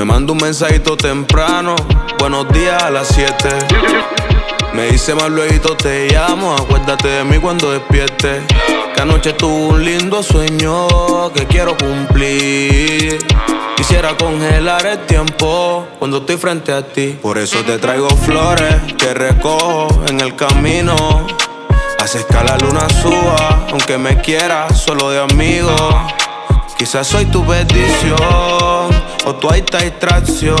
Me manda un mensajito temprano, buenos días a las 7. Me dice más luego te llamo, acuérdate de mí cuando despierte. Que anoche tuve un lindo sueño que quiero cumplir. Quisiera congelar el tiempo cuando estoy frente a ti. Por eso te traigo flores que recojo en el camino. Haces que la luna suba, aunque me quieras solo de amigo. Quizás soy tu bendición o tu alta distracción.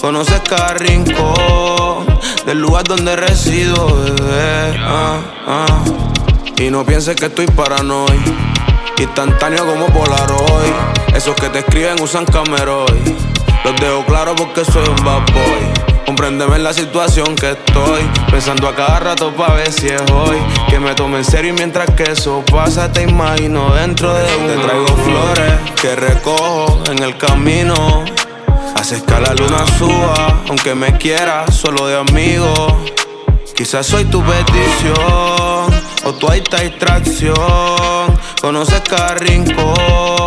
Conoces cada rincón del lugar donde resido, bebé. Ah, ah. Y no pienses que estoy paranoico, instantáneo como Polaroid. Esos que te escriben usan Cameroid. Los dejo claro porque soy un bad boy. Compréndeme en la situación que estoy. Pensando a cada rato pa' ver si es hoy. Que me tome en serio y mientras que eso pasa, te imagino dentro de un. Te traigo flores que recojo en el camino. Haces que la luna suba, aunque me quieras solo de amigo. Quizás soy tu petición o tu alta distracción. Conoces cada rincón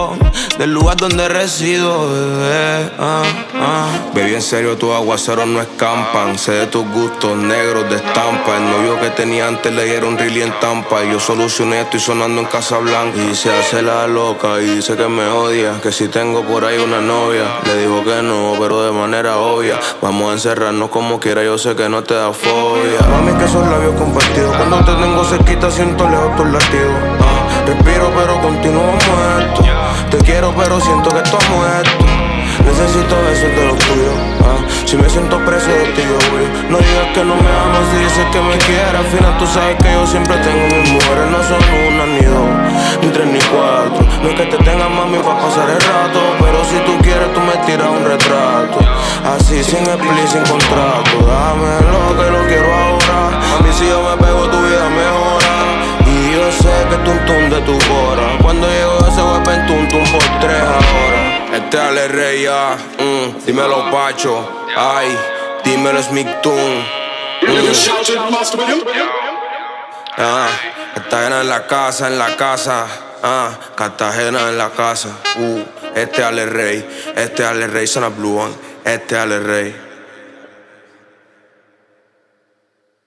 del lugar donde resido, bebé. Ah, ah. Baby, en serio, tus aguaceros no escampan. Sé de tus gustos negros de estampa. El novio que tenía antes le dieron really en tampa. Y yo solucioné, estoy sonando en Casa Blanca. Y se hace la loca y dice que me odia. Que si tengo por ahí una novia. Le digo que no, pero de manera obvia. Vamos a encerrarnos como quiera, yo sé que no te da fobia. Mami, que esos labios compartidos. Cuando te tengo cerquita, siento lejos tus latidos. Ah, respiro, pero continúo muerto. Pero siento que estoy muerto. Necesito besos de los tuyos. Ah. Si me siento preso de ti, yo voy. No digas que no me amas, dices que me quieres. Al final tú sabes que yo siempre tengo mis mujeres. No son una, ni dos, ni tres, ni cuatro. No es que te tenga mami para pasar el rato. Pero si tú quieres, tú me tiras un retrato. Así, sin split, sin contrato. Dame lo que lo quiero ahora. Mami, si yo me pego, tu vida mejora. Y yo sé que tú de tu cora. Cuando llego ahora. Este Ale Rey, mm, dímelo Pacho, ay, dímelo Smigtoon. Mm. Ah, Cartagena en la casa, en la casa. Ah, Cartagena en la casa. Uh, este Ale Rey, este Ale Rey, son a Blue One. Este Ale Rey.